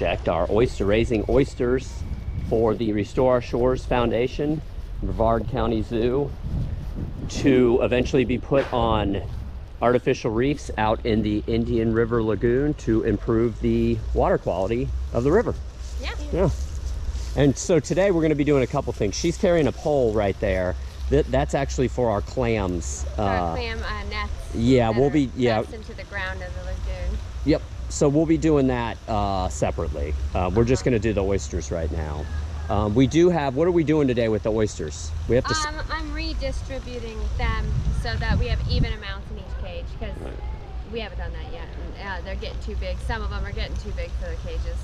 project, our oyster raising oysters for the Restore Our Shores Foundation, Brevard County Zoo, to eventually be put on artificial reefs out in the Indian River Lagoon to improve the water quality of the river. Yeah. Yeah. And so today we're going to be doing a couple things. She's carrying a pole right there. That, that's actually for our clams. Our Uh, clam uh, nets. yeah, we'll be- yeah. into the ground of the lagoon. Yep. So we'll be doing that uh, separately. Uh, we're just going to do the oysters right now. Um, we do have. What are we doing today with the oysters? We have to. Um, I'm redistributing them so that we have even amounts in each cage because we haven't done that yet. And, uh, they're getting too big. Some of them are getting too big for the cages.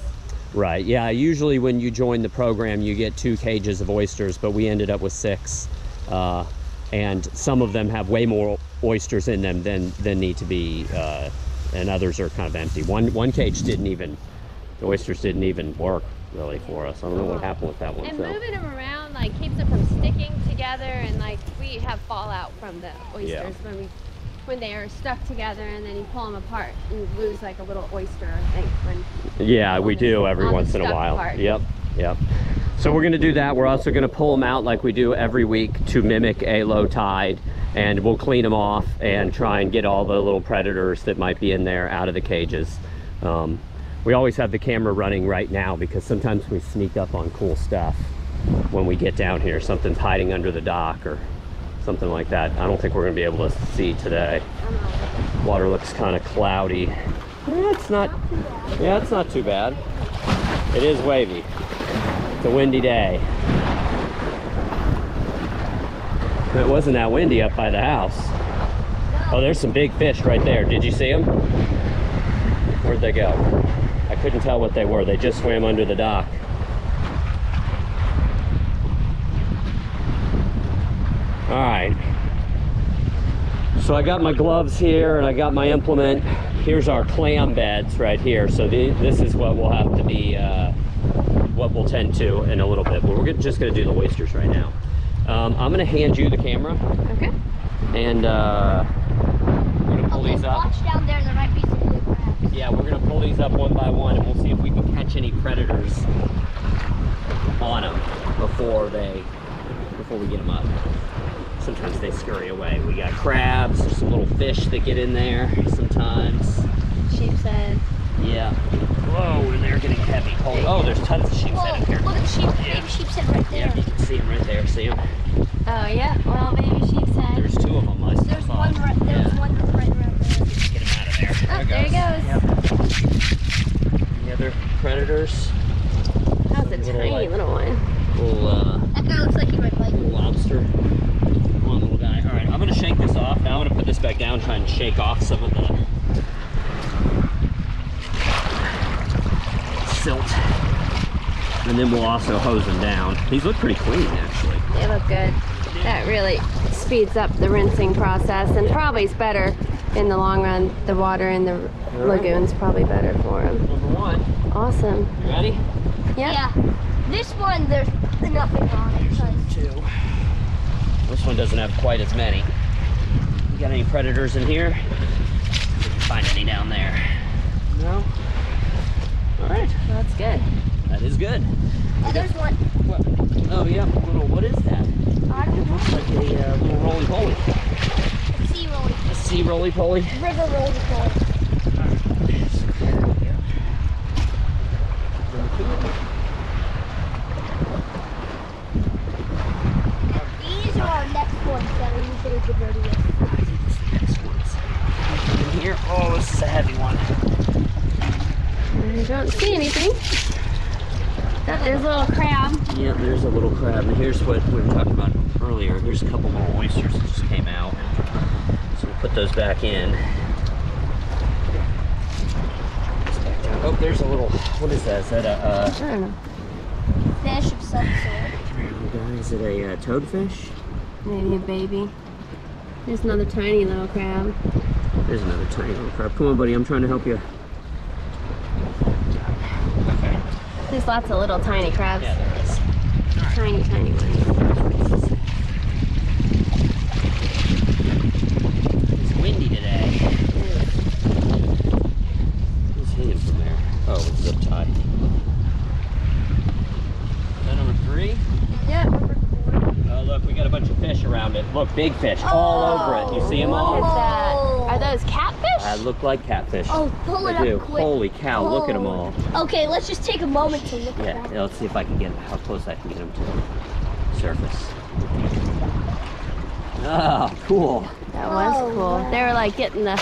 Right. Yeah. Usually when you join the program, you get two cages of oysters, but we ended up with six, uh, and some of them have way more oysters in them than than need to be, uh, and others are kind of empty. One one cage didn't even. The oysters didn't even work really for us. I don't know what happened with that one. And so. moving them around like keeps them from sticking together and like we have fallout from the oysters Yeah. when we when they are stuck together and then you pull them apart you lose like a little oyster I think when Yeah, we the- do every on once in a while. part. Yep, yep. So we're gonna do that. We're also gonna pull them out like we do every week to mimic a low tide, and we'll clean them off and try and get all the little predators that might be in there out of the cages. Um, we always have the camera running right now because sometimes we sneak up on cool stuff when we get down here. Something's hiding under the dock or something like that. I don't think we're gonna be able to see today. Water looks kind of cloudy. Yeah, it's not. Yeah, it's not too bad. It is wavy. It's a windy day. It wasn't that windy up by the house. Oh, there's some big fish right there. Did you see them? Where'd they go? I couldn't tell what they were. They just swam under the dock. All right. So I got my gloves here and I got my implement. Here's our clam beds right here. So the, this is what we'll have to be, uh, what we'll tend to in a little bit. But we're just gonna do the oysters right now. Um, I'm gonna hand you the camera okay and uh, we're gonna pull Okay, these up. watch down there. There might be some blue crabs. Yeah, we're gonna pull these up one by one and we'll see if we can catch any predators on them before they, before we get them up. Sometimes they scurry away. We got crabs, there's some little fish that get in there sometimes. sheep's head Yeah. Whoa, and they're getting heavy. Hold, oh, there's tons of sheep's head in here. look at the sheep. Yeah. Baby sheep's head right there. Yeah, you can see them right there. See them? oh yeah well baby sheep's head There's two of them. I There's thought. one right. There's Yeah. one right around there. Get him out of there. oh there he goes Yep. Any other predators? that was a Little, tiny like- little one Little, uh, That guy looks like he might bite little lobster. Come on, little guy. All right, I'm gonna shake this off. Now I'm gonna put this back down, try and shake off some of the silt. And then we'll also hose them down. These look pretty clean, actually. they look good that really speeds up the rinsing process and probably is better in the long run the water in the lagoon's probably better for them Number one. awesome You ready? yeah, Yeah. This one, there's nothing on it. so Two. This one doesn't have quite as many. You got any predators in here? We can find any down there. No? All right. that's good That is good. Oh, there's one. What? Oh, yeah. Little, what is that? I don't know. Looks like a uh, little roly poly. Sea rolly. A sea roly poly. River roly-poly. These are our next ones that are usually the dirtiest. In here. Oh, this is a heavy one. I don't see anything. There's a little crab. Yeah, there's a little crab. And here's what we were talking about earlier. Here's a couple little oysters that just came out. So we'll put those back in. Back. Oh, there's a little, what is that? Is that a, uh, I don't know. Fish of some sort. come here, little guy. Is it a uh, toadfish? Maybe a baby. There's another tiny little crab. There's another tiny little crab. Come on, buddy. I'm trying to help you. there's lots of little tiny crabs. Yeah, there is. tiny, tiny ones. It's windy today. Who's hanging from there? Oh, it's up tight. That number three? Yeah, number four. Oh, look, we got a bunch of fish around it. Look, big fish oh, all over it. You see them all? Look at that at that. Oh. Are those catfish? That look like catfish. Oh, pull it They up quick. Holy cow, look at them all. Okay, let's just take a moment to look Yeah, at that. yeah, let's see if I can get how close I can get them to the surface. Oh, cool. That was Oh, cool. wow. They were like getting the.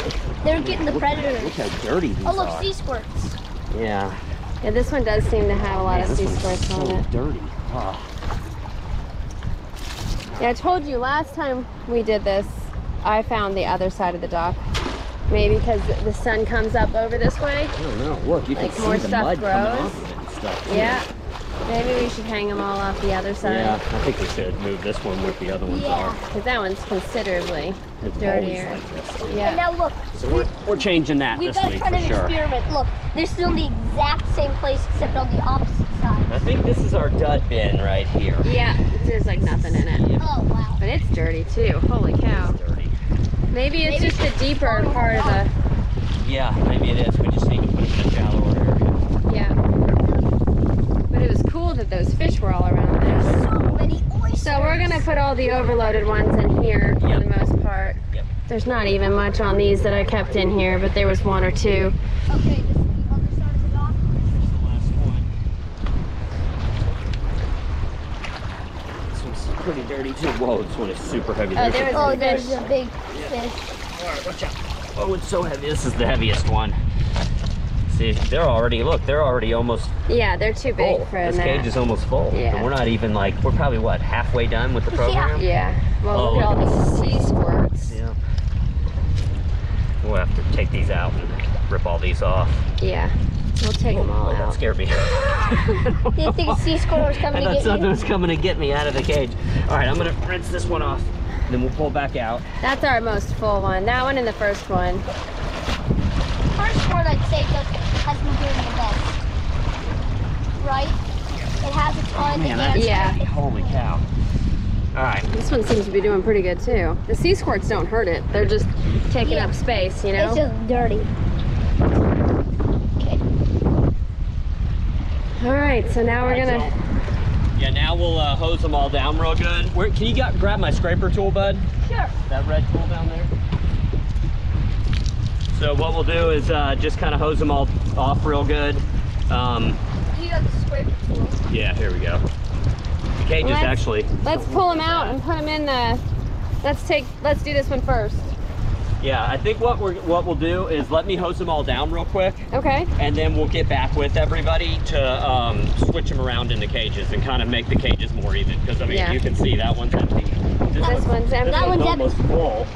They're getting the Look predators. how dirty these are. Oh, look, are. sea squirts. Yeah. Yeah, this one does seem to have a lot Man, of sea squirts so on it. dirty. Ah. Yeah, I told you last time we did this, I found the other side of the dock. Maybe because the sun comes up over this way. I don't know. Look, you can Like see more the stuff mud coming grows? off of it and stuff. too. Yeah. Maybe we should hang them all off the other side. Yeah, I think we should move this one where the other ones Yeah. are. Because that one's considerably It's dirtier. always like this. And now look, So we're, we're changing that we this gotta week try for an experiment. Look, they're still in the exact same place except on the opposite side. I think this is our dud bin right here. Yeah, there's like nothing in it. Oh, wow. But it's dirty too. Holy cow. It's dirty. Maybe it's Maybe just the deeper part of the. Yeah, maybe it is. We just need to put it in a shallower area. Yeah. But it was cool that those fish were all around there. So many oysters. So we're gonna put all the overloaded ones in here for Yep. the most part. Yep. There's not even much on these that I kept in here, but there was one or two. Okay, this is the other side of the dock. Here's the last one. This one's pretty dirty too. Whoa, this one is super heavy. Oh, There's there a- Oh, there's a big All right, watch out. Oh, it's so heavy. This is the heaviest one. See, they're already, look, they're already almost Yeah, they're too big full. for This that. cage is almost full. Yeah. And we're not even like, we're probably what, halfway done with the You see how- program? Yeah. Well, Oh, look at all these oh. sea squirts. Yeah. We'll have to take these out and rip all these off. Yeah. We'll take them all Oh, that out. scared me. Do you think a sea squirt was I coming to thought something was coming to get me out of the cage. All right, I'm gonna rinse this one off. Then we'll pull back out. That's our most full one. That one and the first one. First one I'd say does, has been doing the best. Right? It has a ton Man, and that's Yeah. holy cow. All right. This one seems to be doing pretty good too. The sea squirts don't hurt it. They're just taking Yeah. up space, you know? it's just dirty. Okay. All right, so now we're gonna. Yeah, now we'll uh, hose them all down real good. Where, can you got, grab my scraper tool, bud? Sure. That red tool down there? So what we'll do is uh, just kind of hose them all off real good. Um, You got the scraper tool. yeah, here we go. Cage is Let's- actually, Let's pull them out and put them in the. Let's take. Let's do this one first. Yeah, I think what we're what we'll do is let me hose them all down real quick, Okay. and then we'll get back with everybody to um, switch them around in the cages and kind of make the cages more even. Because I mean, Yeah. you can see that one's empty. This one's empty. This That one's one's almost full.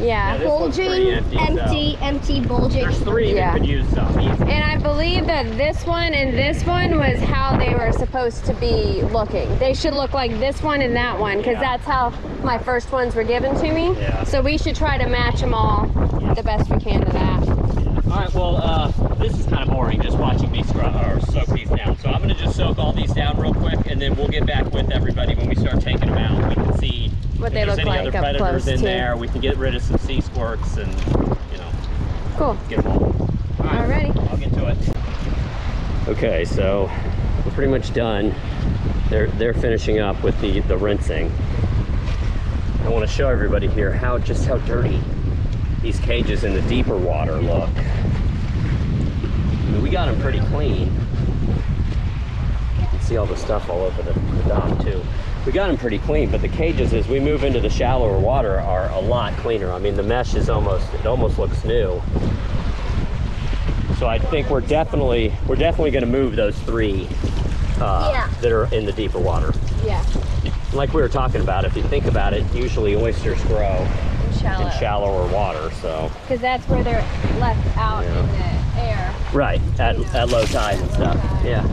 Yeah. this one's pretty Bulging, empty, so- empty, empty, bulging. There's three Yeah. that could use some. easy. And I believe that this one and this one was how they were supposed to be looking. They should look like this one and that one because Yeah. that's how my first ones were given to me. Yeah. So we should try to match them all the best we can to that. All right, well, uh, this is kind of boring just watching me scrub or soak these down. So I'm gonna just soak all these down real quick, and then we'll get back with everybody when we start taking them out. We can see What they there's look any like other up predators close, in too. there. We can get rid of some sea squirts and you know Cool. get them all. All right, Alrighty. I'll get to it. Okay, so we're pretty much done. They're they're finishing up with the the rinsing. I want to show everybody here how just how dirty these cages in the deeper water look. I mean, we got them pretty clean. You can see all the stuff all over the, the dock too. We got them pretty clean, but the cages as we move into the shallower water are a lot cleaner. I mean, the mesh is almost, it almost looks new. So I think we're definitely, we're definitely gonna move those three uh, Yeah. that are in the deeper water. Yeah. Like we were talking about, if you think about it, usually oysters grow Shallow. in shallower water, so. Because that's where they're left out Yeah. in the air. Right, at, at low tide and stuff, yeah.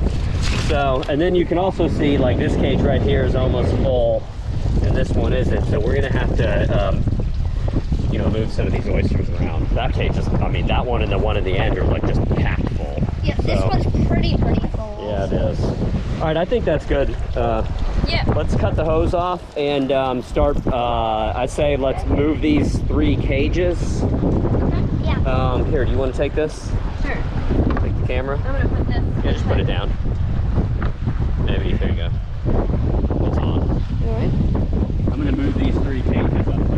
So, and then you can also see like this cage right here is almost full and this one isn't. So we're gonna have to, um, you know, move some of these oysters around. That cage is, I mean, that one and the one at the end are like just packed full. Yeah, this one's pretty, pretty full. Yeah, it is. All right, I think that's good. Uh, Yeah. let's cut the hose off and um, start, uh, I say let's move these three cages. Yeah. Um, here, do you wanna take this? Sure camera? I'm gonna put this. Yeah, just put it down. Maybe, there you go. It's on. Alright. I'm gonna move these three pages up here.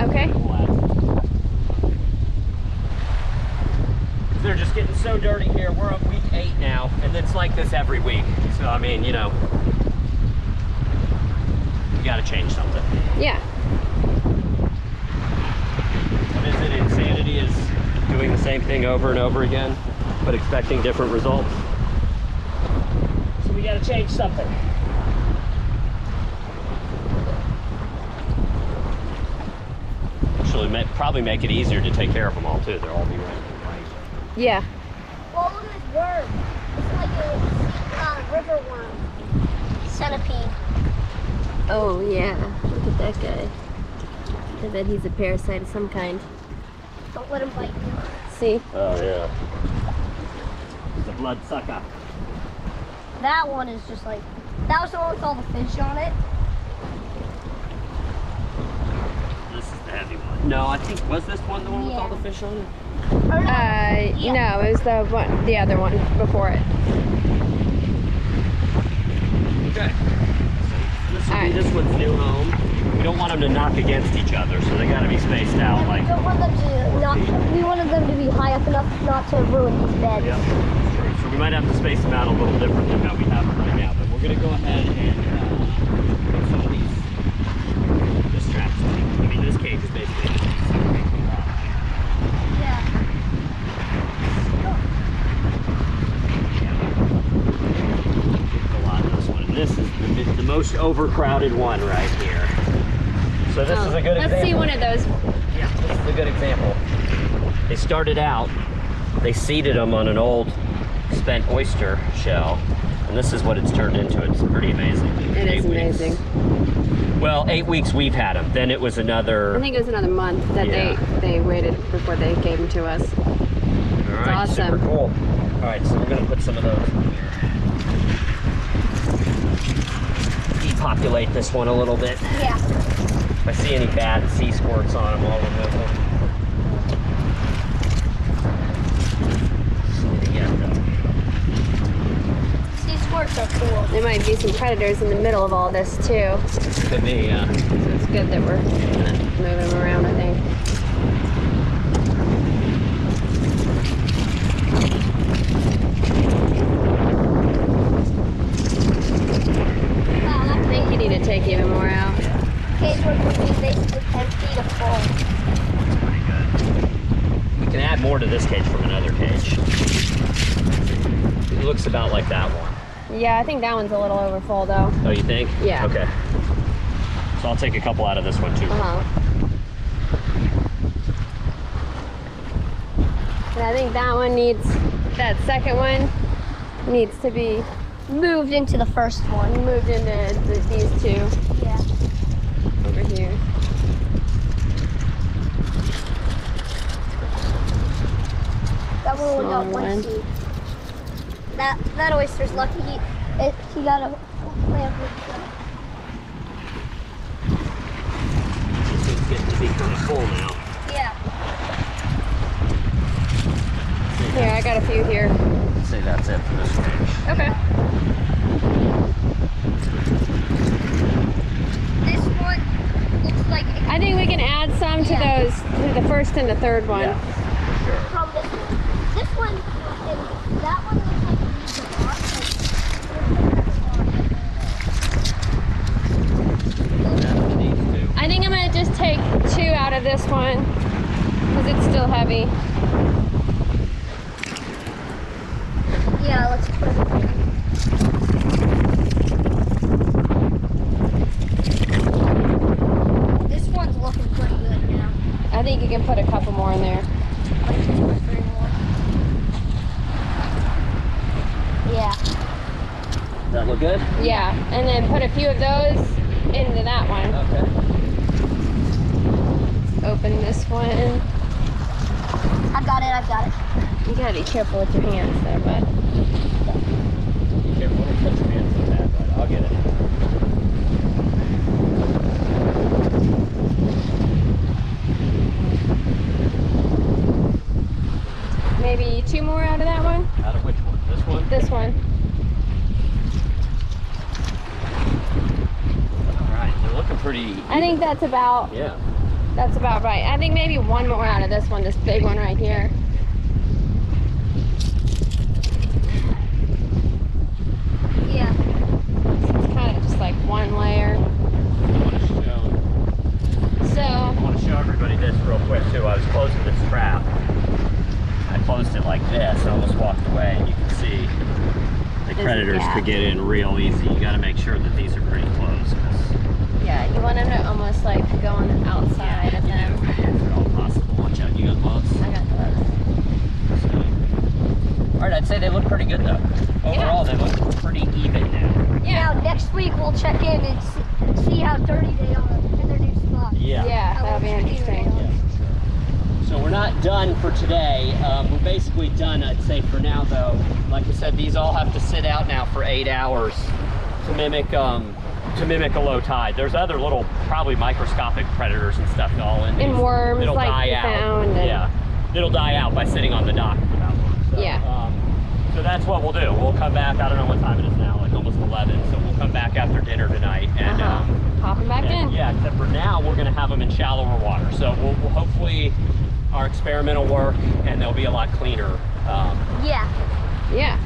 Okay. They're just getting so dirty here. We're on week eight now, and it's like this every week. So, I mean, you know, you gotta change something. Yeah. Is it? Insanity is doing the same thing over and over again but expecting different results. So we got to change something. Actually, ma- probably make it easier to take care of them all too. They'll all be right. right. Yeah. Well, look at this worm. It's like a uh, river worm. Centipede. Oh yeah. Look at that guy. I bet he's a parasite of some kind. Don't let him bite you. See? Oh yeah. It's a blood sucker. That one is just like, that was the one with all the fish on it. This is the heavy one. No, I think was this one the one with all the fish on it? Or no, Uh, Yeah. no, it was the one, the other one before it. Okay. This will Alright. be this one's new home. We don't want them to knock against each other, so they got to be spaced out like. we don't want them to not, we wanted them to be high up enough not to ruin these beds. Yep, that's true. So we might have to space them out a little different than how we have them right now, but we're gonna go ahead and uh, put some of these this straps. I mean, this cage is basically just separating them. Yeah. a lot of this one. And this is the, the most overcrowded one right here. So this is a good Oh, Let's example. see one of those. Yeah, this is a good example. They started out, they seeded them on an old spent oyster shell, and this is what it's turned into. It's pretty amazing. It Eight is weeks. amazing. Well, eight weeks we've had them. Then it was another. I think it was another month that Yeah. they they waited before they gave them to us. All right, awesome. super cool. All right, so we're gonna put some of those in here. Depopulate this one a little bit. Yeah. If I see any bad sea squirts on them, I'll remove them. Just need to get them. Sea squirts are cool. There might be some predators in the middle of all this too. Could be, yeah. So it's good that we're moving them around. I think. Wow, I think you need to take even more out. cage would be basically empty to full. Pretty good. We can add more to this cage from another cage. It looks about like that one. Yeah, I think that one's a little overfull though. Oh, you think? Yeah. Okay. So I'll take a couple out of this one too. Uh huh. And I think that one needs that second one needs to be Moved into the first one. moved into the, these two Yeah. over here. That one only got Small one one. seed. That that oyster's lucky he it, he got a plant with This one's getting to be kind of full now. Yeah. Here, I got a few here. I'd say that's it for this cage. Okay. This one looks like I think we can add some to Yeah. those, to the first and the third one. Yeah, for sure. from this one. This one and that one looks like it needs a lot. Add these two. I think I'm gonna just take two out of this one because it's still heavy. Yeah, let's put it This one's looking pretty good now. I think you can put a couple more in there. Like two or three more. Yeah. Does that look good? Yeah, and then put a few of those into that one. Okay. Open this one. I got it, I got it. You gotta be careful with your hands there, but Careful, don't touch your hands with that, but I'll get it. maybe two more out of that one. Out of which one? This one? This one. All right, they're looking pretty. I think that's about Yeah. That's about right. I think maybe one more out of this one, this big one right here. Yeah. It's kind of just like one layer. I want to show, So I want to show everybody this real quick too. I was closing this trap. I closed it like this. I almost walked away, and you can see the There's predators could get in real easy. You got to make sure that these are pretty close. 'Cause yeah, you want them to almost like go on the outside of you them. know, if at all possible. Watch out, you got gloves. I got those. So. All right, I'd say they look pretty good though. Overall, they look pretty even now. Yeah. Now next week we'll check in and see, see how dirty they are in their new spot. Yeah. Yeah, How that'll be interesting. Yeah, for sure. So we're not done for today. Um, we're basically done, I'd say, for now, though. Like I said, these all have to sit out now for eight hours to mimic um, to mimic a low tide. There's other little, probably microscopic predators and stuff all in And these. worms, It'll like die out. found, and- Yeah, it'll die out by sitting on the dock for that long. So, Yeah. Um, so that's what we'll do. We'll come back. I don't know what time it is now, like almost 11. So we'll come back after dinner tonight and. Uh-huh. Um, Pop them back and, in. Yeah, except for now we're gonna have them in shallower water. So we'll, we'll hopefully our experimental work and they'll be a lot cleaner. Um, Yeah. Yeah.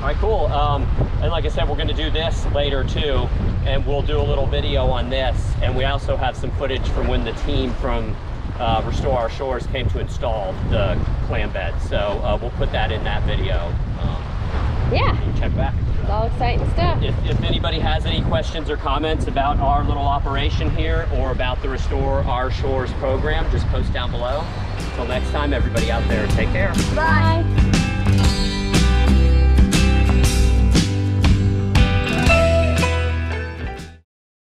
All right, cool. Um, and like I said, we're gonna do this later too, and we'll do a little video on this. And we also have some footage from when the team from uh, Restore Our Shores came to install the clam bed. So uh, we'll put that in that video. Um, Yeah. you check back. It's all exciting stuff. If, if anybody has any questions or comments about our little operation here or about the Restore Our Shores program, just post down below. Until next time, everybody out there, take care. Bye. Bye.